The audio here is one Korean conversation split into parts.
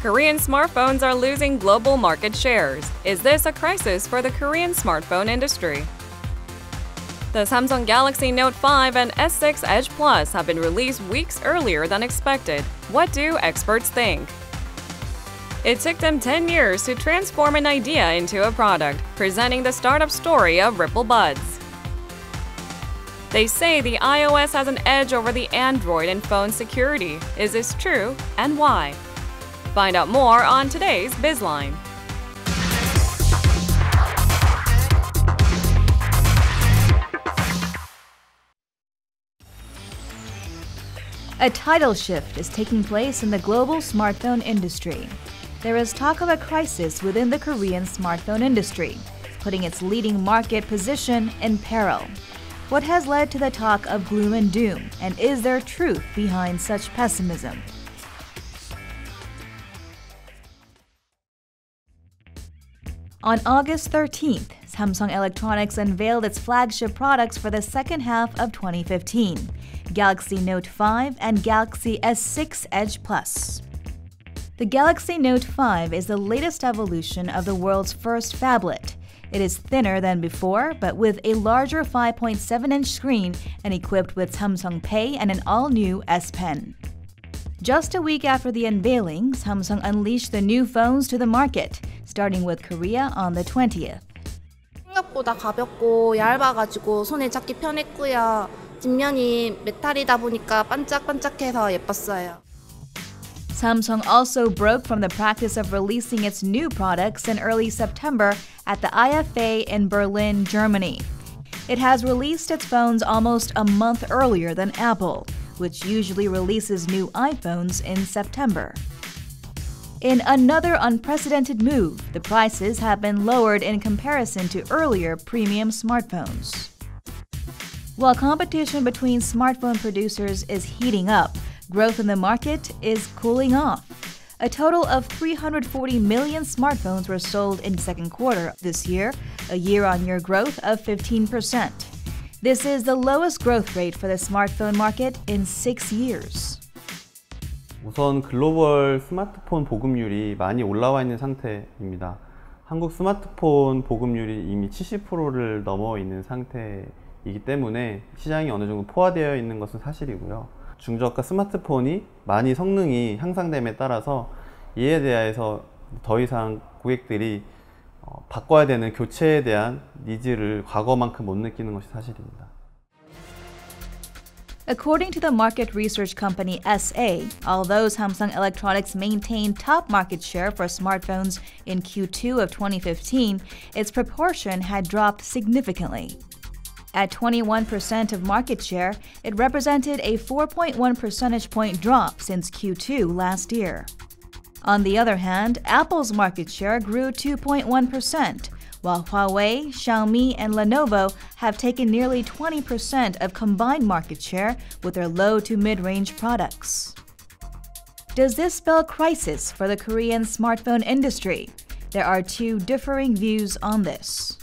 Korean smartphones are losing global market shares. Is this a crisis for the Korean smartphone industry? The Samsung Galaxy Note 5 and S6 Edge Plus have been released weeks earlier than expected. What do experts think? It took them 10 years to transform an idea into a product, presenting the startup story of Ripple Buds. They say the iOS has an edge over the Android in phone security. Is this true, and why? Find out more on today's Bizline. A tidal shift is taking place in the global smartphone industry. There is talk of a crisis within the Korean smartphone industry, putting its leading market position in peril. What has led to the talk of gloom and doom, and is there truth behind such pessimism? On August 13th, Samsung Electronics unveiled its flagship products for the second half of 2015 Galaxy Note 5 and Galaxy S6 Edge Plus. The Galaxy Note 5 is the latest evolution of the world's first phablet. It is thinner than before, but with a larger 5.7 inch screen and equipped with Samsung Pay and an all new S Pen. Just a week after the unveiling, Samsung unleashed the new phones to the market, starting with Korea on the 20th. 생각보다 가볍고 얇아가지고 손에 잡기 편했고요. 뒷면이 메탈이다 보니까 반짝반짝해서 예뻤어요. Samsung also broke from the practice of releasing its new products in early September at the IFA in Berlin, Germany. It has released its phones almost a month earlier than Apple, which usually releases new iPhones in September. In another unprecedented move, the prices have been lowered in comparison to earlier premium smartphones. While competition between smartphone producers is heating up, growth in the market is cooling off. A total of 340 million smartphones were sold in second quarter this year, a year on year growth of 15%. This is the lowest growth rate for the smartphone market in six years. 우선 글로벌 스마트폰 보급률이 많이 올라와 있는 상태입니다. 한국 스마트폰 보급률이 이미 70%를 넘어 있는 상태이기 때문에 시장이 어느 정도 포화되어 있는 것은 사실이고요. 중저가 스마트폰이 많이 성능이 향상됨에 따라서 이에 대해서 더 이상 고객들이 바꿔야 되는 교체에 대한 니즈를 과거만큼 못 느끼는 것이 사실입니다. According to the market research company SA, although Samsung Electronics maintained top market share for smartphones in Q2 of 2015, its proportion had dropped significantly. At 21% of market share, it represented a 4.1 percentage point drop since Q2 last year. On the other hand, Apple's market share grew 2.1%, while Huawei, Xiaomi, and Lenovo have taken nearly 20% of combined market share with their low to mid range products. Does this spell crisis for the Korean smartphone industry? There are two differing views on this.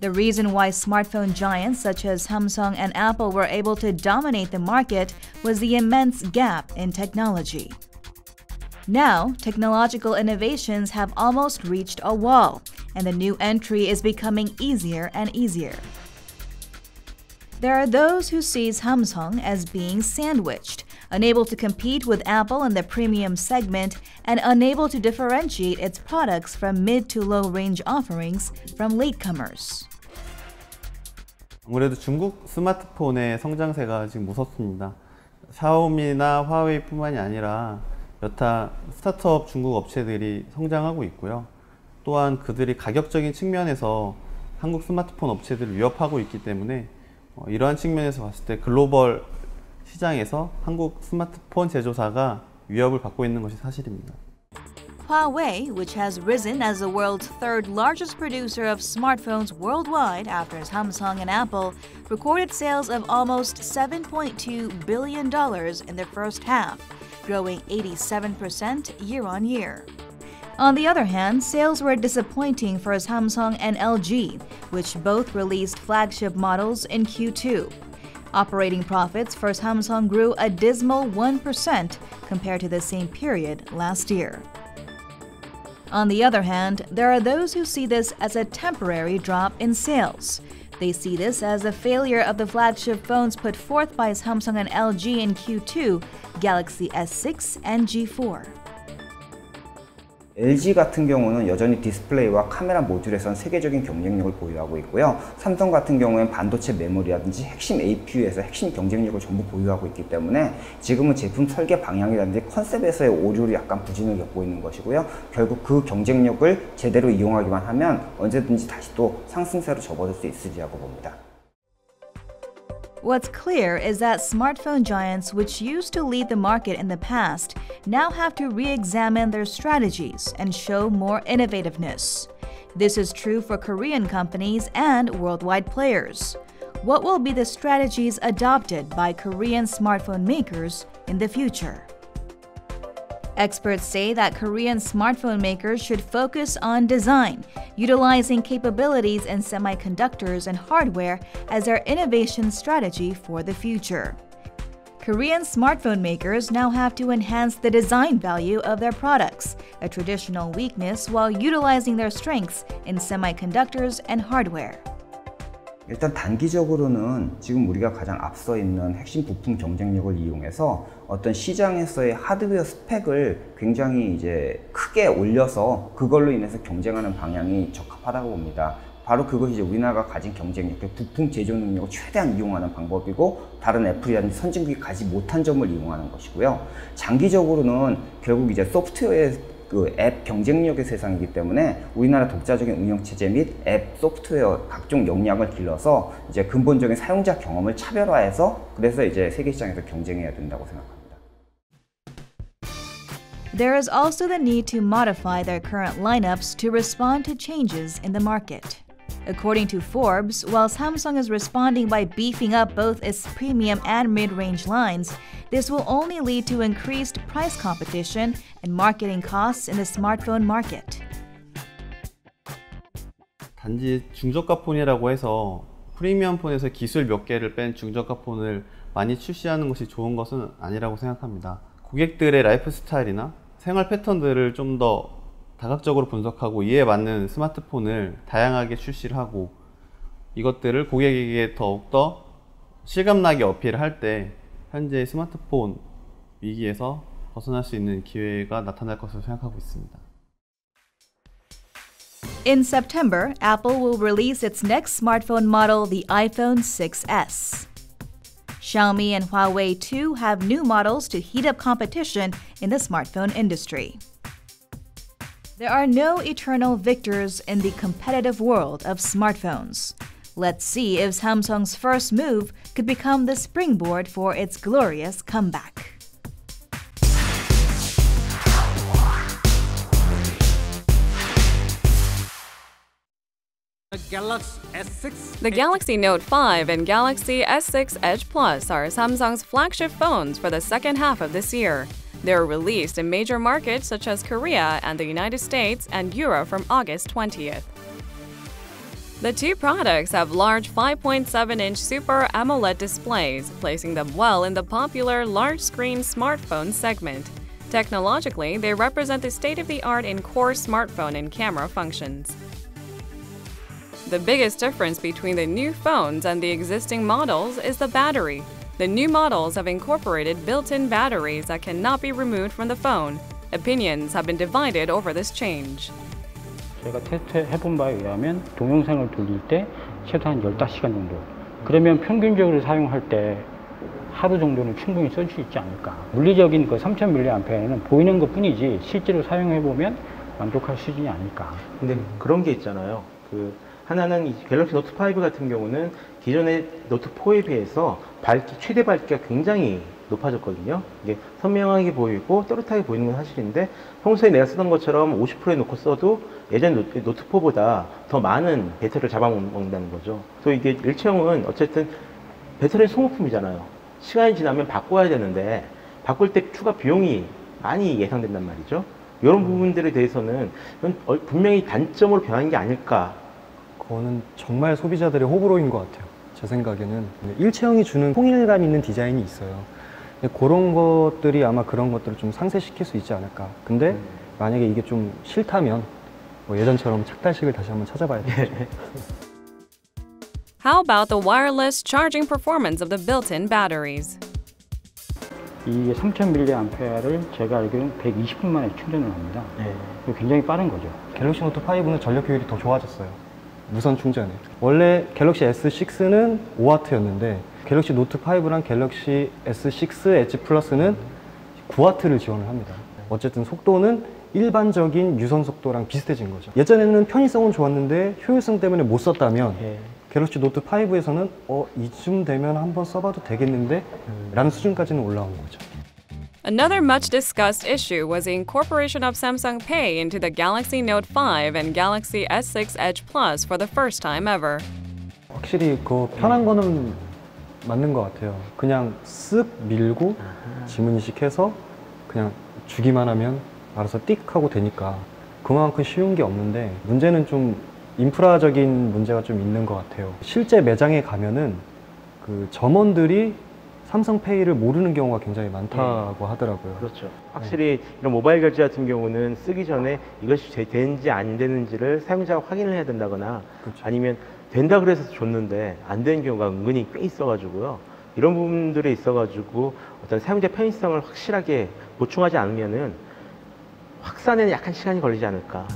The reason why smartphone giants such as Samsung and Apple were able to dominate the market was the immense gap in technology. Now, technological innovations have almost reached a wall, and the new entry is becoming easier and easier. There are those who see Samsung as being sandwiched, unable to compete with Apple in the premium segment and unable to differentiate its products from mid to low range offerings from latecomers. 아무래도 중국 스마트폰의 성장세가 지금 무섭습니다. 샤오미나 화웨이뿐만이 아니라 여타 스타트업 중국 업체들이 성장하고 있고요. 또한 그들이 가격적인 측면에서 한국 스마트폰 업체들을 위협하고 있기 때문에 이러한 측면에서 봤을 때 글로벌 시장에서 한국 스마트폰 제조사가 위협을 받고 있는 것이 사실입니다. Huawei, which has risen as the world's third largest producer of smartphones worldwide after Samsung and Apple, recorded sales of almost $7.2 billion in the first half, growing 87% year on year. On the other hand, sales were disappointing for Samsung and LG, which both released flagship models in Q2. Operating profits for Samsung grew a dismal 1% compared to the same period last year. On the other hand, there are those who see this as a temporary drop in sales. They see this as a failure of the flagship phones put forth by Samsung and LG in Q2, Galaxy S6 and G4. LG 같은 경우는 여전히 디스플레이와 카메라 모듈에선 세계적인 경쟁력을 보유하고 있고요. 삼성 같은 경우엔 반도체 메모리라든지 핵심 APU에서 핵심 경쟁력을 전부 보유하고 있기 때문에 지금은 제품 설계 방향이라든지 concept에서의 오류를 약간 부진을 겪고 있는 것이고요. 결국 그 경쟁력을 제대로 이용하기만 하면 언제든지 다시 또 상승세로 접어들 수 있으리라고 봅니다. What's clear is that smartphone giants, which used to lead the market in the past, now have to re examine their strategies and show more innovativeness. This is true for Korean companies and worldwide players. What will be the strategies adopted by Korean smartphone makers in the future? Experts say that Korean smartphone makers should focus on design, utilizing capabilities in semiconductors and hardware as their innovation strategy for the future. Korean smartphone makers now have to enhance the design value of their products, a traditional weakness, while utilizing their strengths in semiconductors and hardware. 일단 단기적으로는 지금 우리가 가장 앞서 있는 핵심 부품 경쟁력을 이용해서 어떤 시장에서의 하드웨어 스펙을 굉장히 이제 크게 올려서 그걸로 인해서 경쟁하는 방향이 적합하다고 봅니다. 바로 그것이 이제 우리나라가 가진 경쟁력, 그 부품 제조 능력을 최대한 이용하는 방법이고 다른 애플이라든지 선진국이 가지 못한 점을 이용하는 것이고요. 장기적으로는 결국 이제 소프트웨어의 그 앱 경쟁력의 세상이기 때문에 우리나라 독자적인 운영 체제 및 앱 소프트웨어 각종 역량을 길러서 이제 근본적인 사용자 경험을 차별화해서 그래서 이제 세계 시장에서 경쟁해야 된다고 생각합니다. There is also the need to modify their current lineups to respond to changes in the market. According to Forbes, while Samsung is responding by beefing up both its premium and mid range lines, this will only lead to increased price competition and marketing costs in the smartphone market. 단지 중저가 폰이라고 해서 프리미엄 폰에서 기술 몇 개를 뺀 중저가 폰을 많이 출시하는 것이 좋은 것은 아니라고 생각합니다. 고객들의 라이프 스타일이나 생활 패턴들을 좀 더 다각적으로 분석하고 이에 맞는 스마트폰을 다양하게 출시를 하고 이것들을 고객에게 더욱더 실감나게 어필할 때 현재 스마트폰 위기에서 벗어날 수 있는 기회가 나타날 것으로 생각하고 있습니다. In September, Apple will release its next smartphone model, the iPhone 6s. Xiaomi and Huawei too have new models to heat up competition in the smartphone industry. There are no eternal victors in the competitive world of smartphones. Let's see if Samsung's first move could become the springboard for its glorious comeback. The Galaxy S6 The Galaxy Note 5 and Galaxy S6 Edge Plus are Samsung's flagship phones for the second half of this year. They were released in major markets such as Korea and the United States and Europe from August 20th. The two products have large 5.7 inch Super AMOLED displays, placing them well in the popular large screen smartphone segment. Technologically, they represent the state of the art in core smartphone and camera functions. The biggest difference between the new phones and the existing models is the battery. The new models have incorporated built in batteries that cannot be removed from the phone. Opinions have been divided over this change. 저희가 테스트 해본 바에 의하면 동영상을 돌릴 때 최소한 15시간 정도 그러면 평균적으로 사용할 때 하루 정도는 충분히 쓸 수 있지 않을까 물리적인 그 3000mAh는 보이는 것 뿐이지 실제로 사용해 보면 만족할 수준이 아닐까 근데 그런 게 있잖아요. 그 하나는 이 갤럭시 노트 5 같은 경우는 기존의 노트 4에 비해서 밝기 최대 밝기가 굉장히 높아졌거든요. 이게 선명하게 보이고 또렷하게 보이는 건 사실인데 평소에 내가 쓰던 것처럼 50%에 놓고 써도 예전 노트, 노트 4보다 더 많은 배터리를 잡아먹는다는 거죠. 또 이게 일체형은 어쨌든 배터리 소모품이잖아요. 시간이 지나면 바꿔야 되는데 바꿀 때 추가 비용이 많이 예상된단 말이죠. 이런 부분들에 대해서는 분명히 단점으로 변한 게 아닐까 그거는 정말 소비자들의 호불호인 것 같아요. 제 생각에는 일체형이 주는 통일감 있는 디자인이 있어요. 그런 것들이 아마 그런 것들을 좀 상쇄시킬 수 있지 않을까. 근데 만약에 이게 좀 싫다면 뭐 예전처럼 착달식을 다시 한번 찾아봐야 되죠. How about the wireless charging performance of the built-in batteries? 이게 3000mAh를 제가 알기로는 120분 만에 충전을 합니다. 네. 굉장히 빠른 거죠. 갤럭시 노트 5는 전력 효율이 더 좋아졌어요. 무선 충전에. 원래 갤럭시 S6는 5W였는데 갤럭시 노트 5랑 갤럭시 S6 엣지 플러스는 9W를 지원을 합니다. 어쨌든 속도는 일반적인 유선 속도랑 비슷해진 거죠. 예전에는 편의성은 좋았는데 효율성 때문에 못 썼다면 예. 갤럭시 노트 5에서는 어 이쯤 되면 한번 써봐도 되겠는데 라는 수준까지는 올라온 거죠. Another much discussed issue was the incorporation of Samsung Pay into the Galaxy Note 5 and Galaxy S6 Edge Plus for the first time ever. 확실히 그 편한 거는 맞는 것 같아요. 그냥 쓱 밀고 지문 인식해서 그냥 주기만 하면 알아서 띡 하고 되니까 그만큼 쉬운 게 없는데 문제는 좀 인프라적인 문제가 좀 있는 것 같아요. 실제 매장에 가면은 그 점원들이 삼성페이를 모르는 경우가 굉장히 많다고 하더라고요. 그렇죠. 확실히 이런 모바일 결제 같은 경우는 쓰기 전에 이것이 제- 되는지 안 되는지를 사용자가 확인을 해야 된다거나 그렇죠. 아니면 된다 그래서 줬는데 안 되는 경우가 은근히 꽤 있어가지고요. 이런 부분들에 있어가지고 어떤 사용자 편의성을 확실하게 보충하지 않으면은 확산에는 약간 시간이 걸리지 않을까.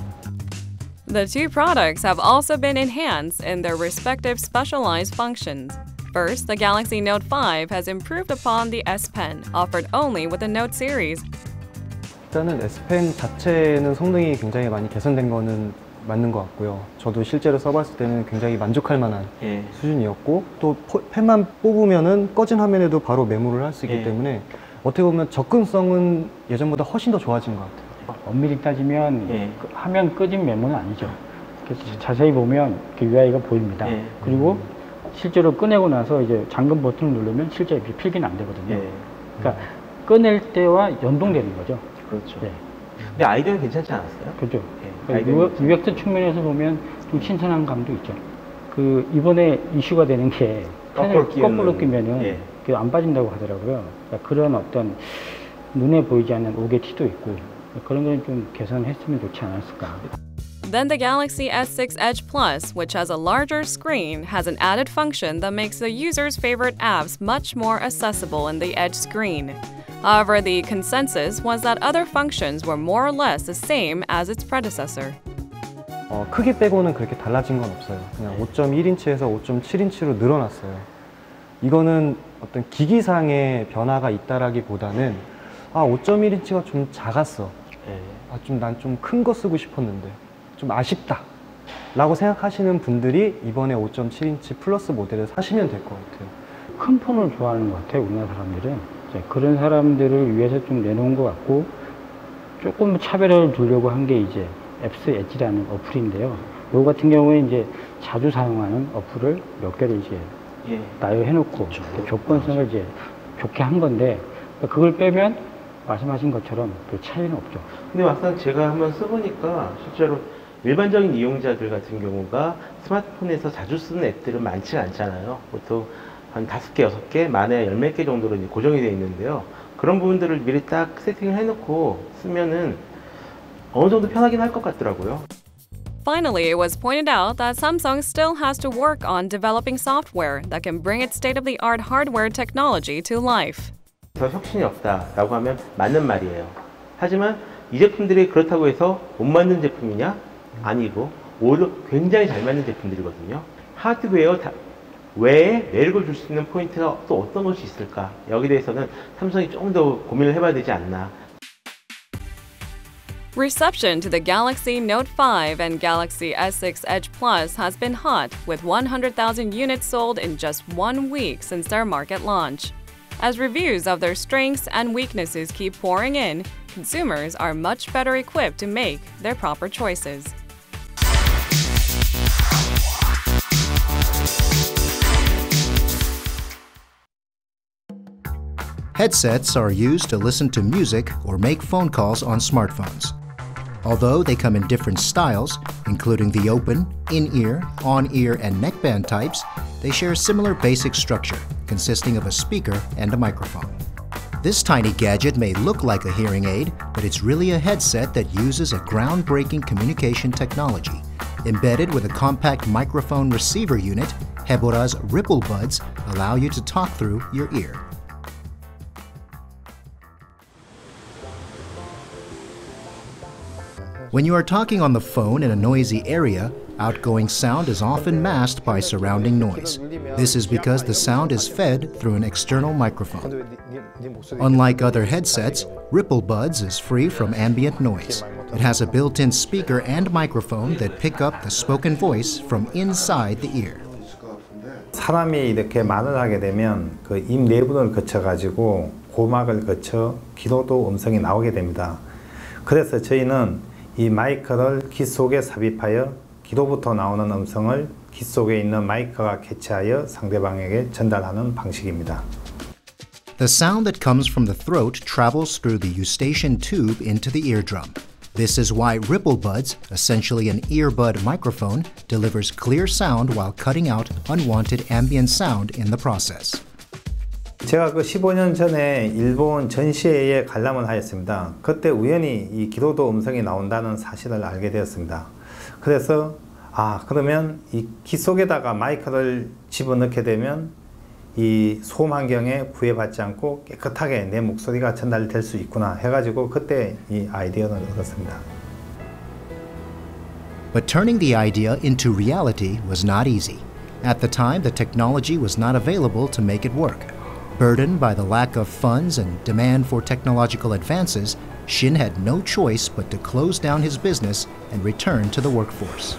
The two products have also been enhanced in their respective specialized functions. First, the Galaxy Note 5 has improved upon the S Pen, offered only with the Note series. 일단은 S펜 자체는 성능이 굉장히 많이 개선된 거는 맞는 것 같고요. 저도 실제로 써봤을 때는 굉장히 만족할 만한 예. 수준이었고 또 포- 펜만 뽑으면은 꺼진 화면에도 바로 메모를 할 수 있기 예. 때문에 어떻게 보면 접근성은 예전보다 훨씬 더 좋아진 것 같아요. 엄밀히 따지면 예. 그 화면 꺼진 메모는 아니죠. 그래서 자세히 보면 그 UI가 보입니다. 예. 그리고 실제로 꺼내고 나서 이제 잠금 버튼을 누르면 실제 이렇게 필기는 안 되거든요. 예. 그러니까 꺼낼 때와 연동되는 거죠. 그렇죠. 네. 근데 아이디어는 괜찮지 않았어요? 그죠. 예. 그러니까 아이디어는 유- UX 측면에서 보면 좀 신선한 감도 있죠. 그 이번에 이슈가 되는 게 펜을 거꾸로 끼면은 예. 안 빠진다고 하더라고요. 그러니까 그런 어떤 눈에 보이지 않는 옥의 티도 있고 그런 건좀 개선했으면 좋지 않았을까. Then the Galaxy S6 Edge Plus, which has a larger screen, has an added function that makes the user's favorite apps much more accessible in the Edge screen. However, the consensus was that other functions were more or less the same as its predecessor. 어, 크기 빼고는 그렇게 달라진 건 없어요. 그냥 5.1인치에서 5.7인치로 늘어났어요. 이거는 어떤 기기상의 변화가 있다라기보다는 아 5.1인치가 좀 작았어. 예. 아 좀 난 좀 큰 거 쓰고 싶었는데 좀 아쉽다. 라고 생각하시는 분들이 이번에 5.7인치 플러스 모델을 사시면 될 것 같아요. 큰 폰을 좋아하는 것 같아요, 우리나라 사람들은. 이제 그런 사람들을 위해서 좀 내놓은 것 같고, 조금 차별을 두려고 한 게 이제 앱스 엣지라는 어플인데요. 이거 같은 경우에 이제 자주 사용하는 어플을 몇 개를 이제 예. 나열해 놓고 이렇게 조건성을 이제 좋게 한 건데, 그걸 빼면 말씀하신 것처럼 별 차이는 없죠. 근데 막상 제가 한번 써보니까 실제로 일반적인 이용자들 같은 경우가 스마트폰에서 자주 쓰는 앱들은 많지 않잖아요. 보통 한 다섯 개, 여섯 개, 많아야 열몇 개 정도로 이제 고정이 되어 있는데요. 그런 부분들을 미리 딱 세팅을 해놓고 쓰면은 어느 정도 편하긴 할 것 같더라고요. Finally, it was pointed out that Samsung still has to work on developing software that can bring its state of the art hardware technology to life. 더 혁신이 없다라고 하면 맞는 말이에요. 하지만 이 제품들이 그렇다고 해서 못 맞는 제품이냐? 아니고 오히려 굉장히 잘 맞는 제품들이거든요. 하드웨어 다- 외에 매력을 줄 수 있는 포인트가 또 어떤 것이 있을까? 여기 대해서는 삼성이 조금 더 고민을 해봐야 되지 않나. Reception to the Galaxy Note 5 and Galaxy S6 Edge Plus has been hot, with 100,000 units sold in just one week since their market launch. As reviews of their strengths and weaknesses keep pouring in, consumers are much better equipped to make their proper choices. Headsets are used to listen to music or make phone calls on smartphones. Although they come in different styles, including the open, in ear, on ear, and neckband types, they share a similar basic structure consisting of a speaker and a microphone. This tiny gadget may look like a hearing aid, but it's really a headset that uses a groundbreaking communication technology. Embedded with a compact microphone receiver unit, Hebora's Ripple Buds allow you to talk through your ear. When you are talking on the phone in a noisy area, outgoing sound is often masked by surrounding noise. This is because the sound is fed through an external microphone. Unlike other headsets, Ripple Buds is free from ambient noise. It has a built-in speaker and microphone that pick up the spoken voice from inside the ear. 사람이 이렇게 말을 하게 되면 그 입 내부를 거쳐 가지고 고막을 거쳐 기도도 음성이 나오게 됩니다. 그래서 저희는 이 마이크를 귀 속에 삽입하여 귀로부터 나오는 음성을 귀 속에 있는 마이크가 캐치하여 상대방에게 전달하는 방식입니다. The sound that comes from the throat travels through the eustachian tube into the eardrum. This is why Ripple Buds, essentially an earbud microphone, delivers clear sound while cutting out unwanted ambient sound in the process. 제가 그 15년 전에 일본 전시회에 관람을 하였습니다. 그때 우연히 이 기도도 음성이 나온다는 사실을 알게 되었습니다. 그래서 아 그러면 이 귀 속에다가 마이크를 집어넣게 되면 이 소음 환경에 구애받지 않고 깨끗하게 내 목소리가 전달될 수 있구나 해가지고 그때 이 아이디어를 얻었습니다. But turning the idea into reality was not easy. At the time, the technology was not available to make it work. Burdened by the lack of funds and demand for technological advances, Shin had no choice but to close down his business and return to the workforce.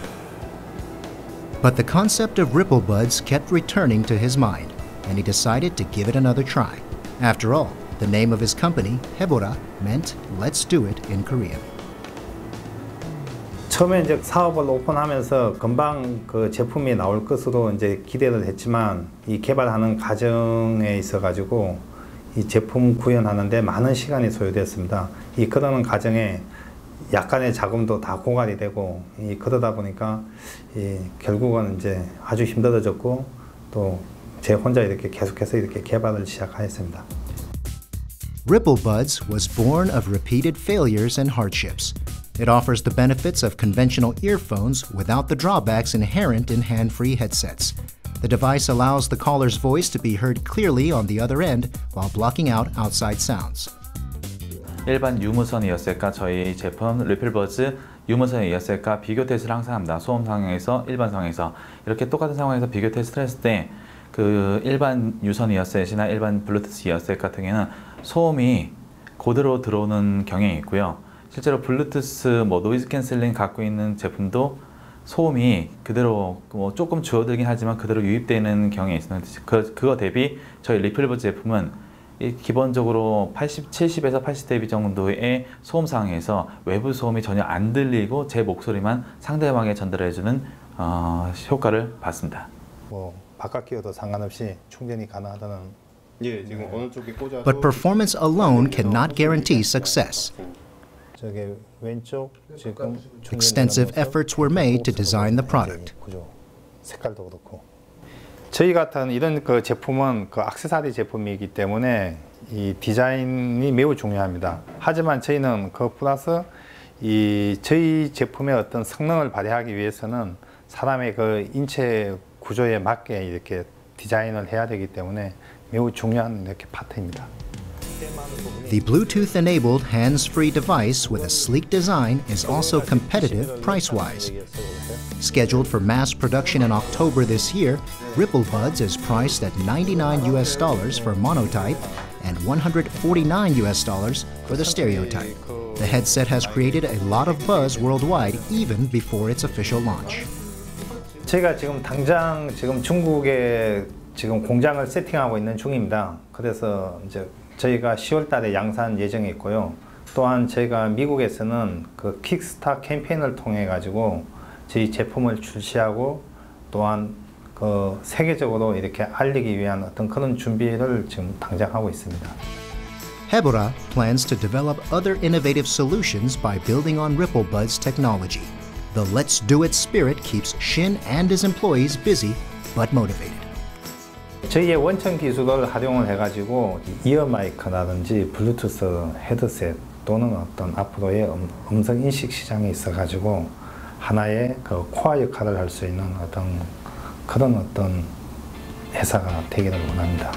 But the concept of Ripple Buds kept returning to his mind, And he decided to give it another try. After all, the name of his company, Hebora, meant let's do it in Korean. 처음에 이제 사업을 오픈하면서 금방 그 제품이 나올 것으로 이제 기대를 했지만 이 개발하는 과정에 있어 가지고 이 제품 구현하는데 많은 시간이 소요됐습니다. 이 그러는 과정에 약간의 자금도 다 고갈이 되고 이 그러다 보니까 이 결국은 이제 아주 힘들어졌고 또 제 혼자 이렇게 계속해서 이렇게 개발을 시작하였습니다. Ripple Buds was born of repeated failures and hardships. It offers the benefits of conventional earphones without the drawbacks inherent in hand free headsets. The device allows the caller's voice to be heard clearly on the other end while blocking out outside sounds. 일반 유무선 earset과 저희 제품 리플버즈 유무선 earset과 비교 테스트를 항상 합니다. 소음 상황에서 일반 상황에서 이렇게 똑같은 상황에서 비교 테스트를 했을 때 그 일반 유선 earset이나 일반 블루투스 이어셋 같은 경우에는 소음이 그대로 들어오는 경향이 있고요. 실제로 블루투스 뭐 noise canceling 갖고 있는 제품도 소음이 그대로 뭐 조금 줄어들긴 하지만 그대로 유입되는 경향이 있습니다. 그, 그거 대비 저희 리필버즈 제품은 기본적으로 80, 70에서 80dB 정도의 소음 상황에서 외부 소음이 전혀 안 들리고 제 목소리만 상대방에 전달해주는 어, 효과를 봤습니다. 뭐 바깥 기어도 상관없이 충전이 가능하다는 예, 지금 어느 쪽에 꽂아도 But performance alone cannot guarantee success. 저기 왼쪽 지금 Extensive efforts were made to design the product. 구조 색깔도 그렇고 저희 같은 이런 그 제품은 그 액세서리 제품이기 때문에 이 디자인이 매우 중요합니다. 하지만 저희는 그 플러스 이 저희 제품의 어떤 성능을 발휘하기 위해서는 사람의 그 인체 구조에 맞게 이렇게 디자인을 해야 되기 때문에 매우 중요한 이렇게 파트입니다. The Bluetooth enabled hands free device with a sleek design is also competitive price wise. Scheduled for mass production in October this year, Ripple Buds is priced at 99 US dollars for monotype and 149 US dollars for the stereotype. The headset has created a lot of buzz worldwide even before its official launch. 제가 지금 당장 지금 중국에 지금 공장을 세팅하고 있는 중입니다. 그래서 이제 저희가 10월 달에 양산 예정에 있고요. 또한 저희가 미국에서는 그 킥스타 캠페인을 통해 가지고 저희 제품을 출시하고 또한 그 세계적으로 이렇게 알리기 위한 어떤 그런 준비를 지금 당장 하고 있습니다. Hebora plans to develop other innovative solutions by building on RippleBud's technology. The Let's Do It spirit keeps Shin and his employees busy but motivated. 저희의 원천 기술을 활용을 해가지고 이어 마이크라든지 블루투스 헤드셋 또는 어떤 앞으로의 음, 음성 인식 시장에 있어가지고 하나의 그 코어 역할을 할 수 있는 어떤 그런 어떤 회사가 되기를 원합니다.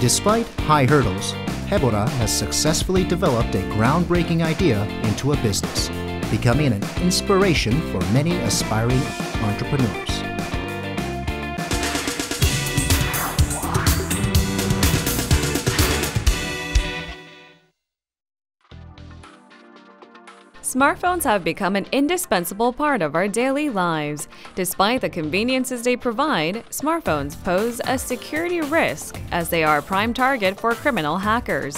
Despite high hurdles, Hebora has successfully developed a groundbreaking idea into a business, becoming an inspiration for many aspiring entrepreneurs. Smartphones have become an indispensable part of our daily lives. Despite the conveniences they provide, smartphones pose a security risk as they are a prime target for criminal hackers.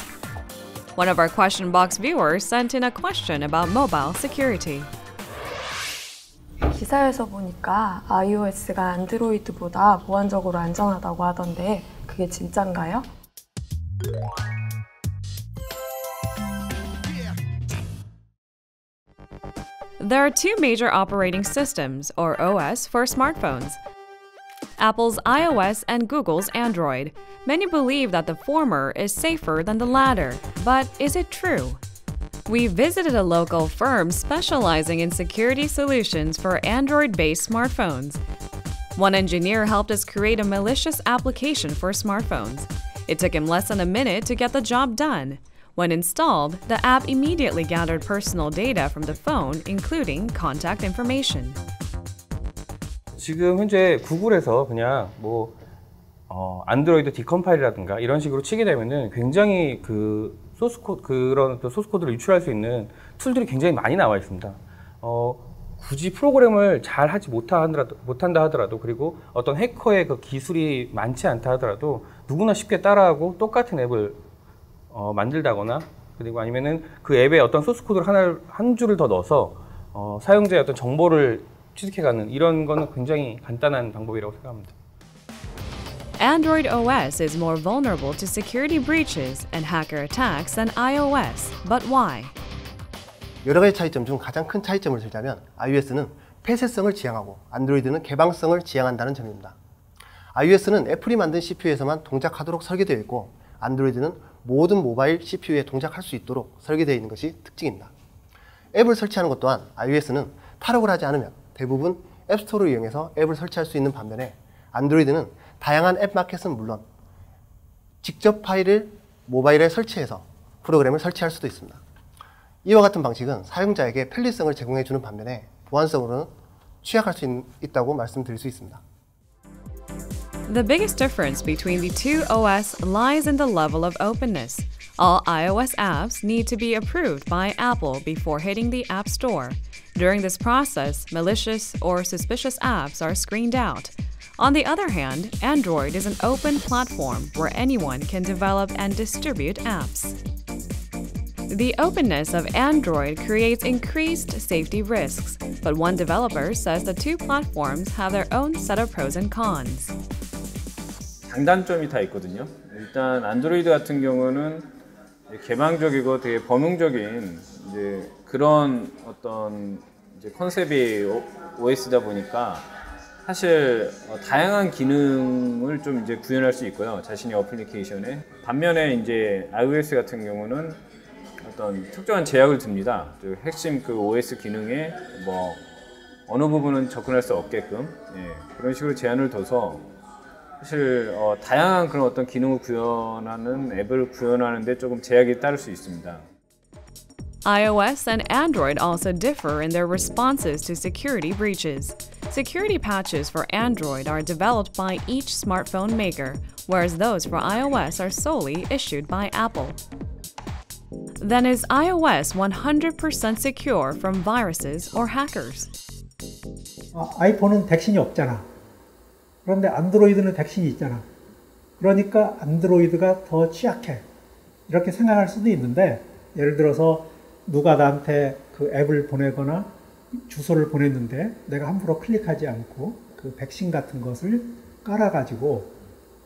One of our question box viewers sent in a question about mobile security. 기사에서 보니까 iOS가 안드로이드보다 보안적으로 안전하다고 하던데 그게 진짠가요? There are two major operating systems, or OS, for smartphones Apple's iOS and Google's Android. Many believe that the former is safer than the latter, but is it true? We visited a local firm specializing in security solutions for Android based smartphones. One engineer helped us create a malicious application for smartphones. It took him less than a minute to get the job done. When installed, the app immediately gathered personal data from the phone, including contact information. 지금 현재 구글에서 그냥 뭐 어, 안드로이드 decompile이라든가 이런 식으로 치게 되면은 굉장히 그 소스 코 그런 어떤 소스 코드를 유출할 수 있는 tool들이 굉장히 많이 나와 있습니다. 어, 굳이 프로그램을 잘 하지 못하더라도, 못한다 하더라도 그리고 어떤 해커의 그 기술이 많지 않다 하더라도 누구나 쉽게 따라하고 똑같은 앱을 어, 만들다거나 그리고 아니면은 그 앱에 어떤 소스 코드를 하나 한 줄을 더 넣어서 어, 사용자의 어떤 정보를 취득해가는 이런 거는 굉장히 간단한 방법이라고 생각합니다. Android OS is more vulnerable to security breaches and hacker attacks than iOS, but why? 여러 가지 차이점 중 가장 큰 차이점을 들자면 iOS는 폐쇄성을 지향하고 안드로이드는 개방성을 지향한다는 점입니다. iOS는 애플이 만든 CPU에서만 동작하도록 설계되어 있고 안드로이드는 모든 모바일 CPU에 동작할 수 있도록 설계되어 있는 것이 특징입니다. 앱을 설치하는 것 또한 iOS는 탈옥을 하지 않으면 대부분 앱스토어를 이용해서 앱을 설치할 수 있는 반면에 안드로이드는 다양한 앱 마켓은 물론 직접 파일을 모바일에 설치해서 프로그램을 설치할 수도 있습니다. 이와 같은 방식은 사용자에게 편리성을 제공해 주는 반면에 보안성으로는 취약할 수 있, 다고 말씀드릴 수 있습니다. The biggest difference between the two OS lies in the level of openness. All iOS apps need to be approved by Apple before hitting the App Store. During this process, malicious or suspicious apps are screened out. On the other hand, Android is an open platform where anyone can develop and distribute apps. The openness of Android creates increased safety risks, but one developer says the two platforms have their own set of pros and cons. 장단점이 다 있거든요. 일단 안드로이드 같은 경우는 개방적이고 되게 범용적인 이제 그런 어떤 이제 컨셉이 OS다 보니까 사실 어, 다양한 기능을 좀 이제 구현할 수 있고요. 자신의 어플리케이션에. 반면에 이제 iOS 같은 경우는 어떤 특정한 제약을 둡니다. 핵심 그 OS 기능에 뭐 어느 부분은 접근할 수 없게끔 예, 그런 식으로 제한을 둬서 사실 어, 다양한 그런 어떤 기능을 구현하는 앱을 구현하는데 조금 제약이 따를 수 있습니다. iOS and Android also differ in their responses to security breaches. Security patches for Android are developed by each smartphone maker, whereas those for iOS are solely issued by Apple. Then is iOS 100% secure from viruses or hackers? 어, 아이폰은 백신이 없잖아. 그런데 안드로이드는 백신이 있잖아. 그러니까 안드로이드가 더 취약해. 이렇게 생각할 수도 있는데 예를 들어서 누가 나한테 그 앱을 보내거나 주소를 보냈는데 내가 함부로 클릭하지 않고 그 백신 같은 것을 깔아가지고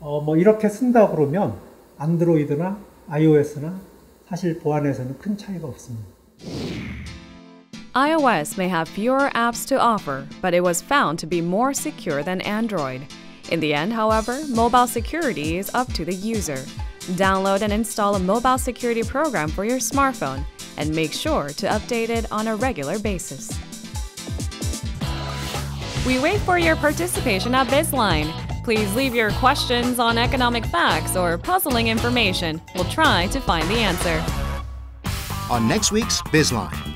어 뭐 이렇게 쓴다 그러면 안드로이드나 iOS나 사실 보안에서는 큰 차이가 없습니다. iOS may have fewer apps to offer, but it was found to be more secure than Android. In the end, however, mobile security is up to the user. Download and install a mobile security program for your smartphone and make sure to update it on a regular basis. We wait for your participation at BizLine. Please leave your questions on economic facts or puzzling information. We'll try to find the answer. On next week's BizLine,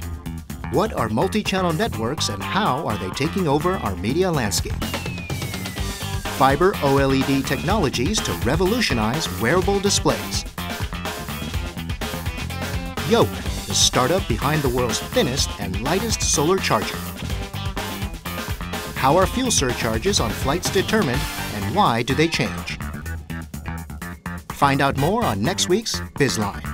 what are multi-channel networks and how are they taking over our media landscape? Fiber OLED technologies to revolutionize wearable displays. Yoke, the startup behind the world's thinnest and lightest solar charger. How are fuel surcharges on flights determined and why do they change? Find out more on next week's BizLine.